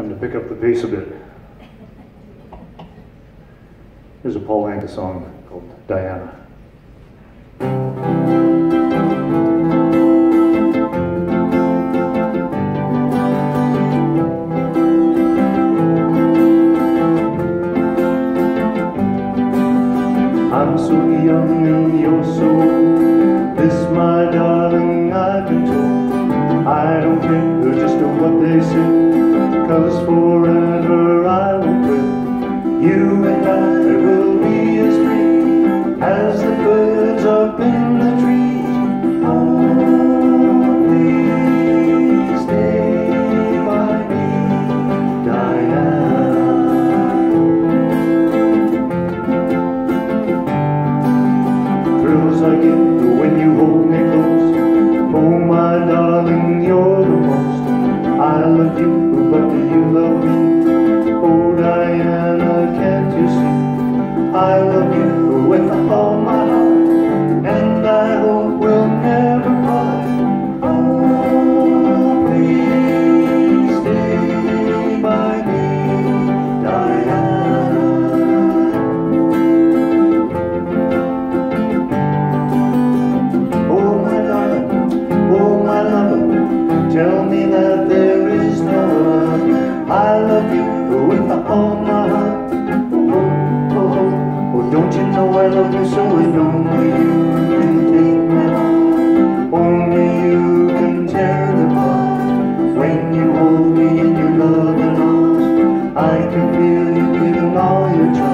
Time to pick up the pace a bit. Here's a Paul Anka song called Diana. I'm so young and you're so You. I love you with all my heart, and I hope we'll never part. Oh, please stay by me, Diana. Oh, my darling, oh, my lover, tell me that there is no one. I love you. so. You can take me. Only you can when you hold me in your loving arms. I can feel you giving all your trust.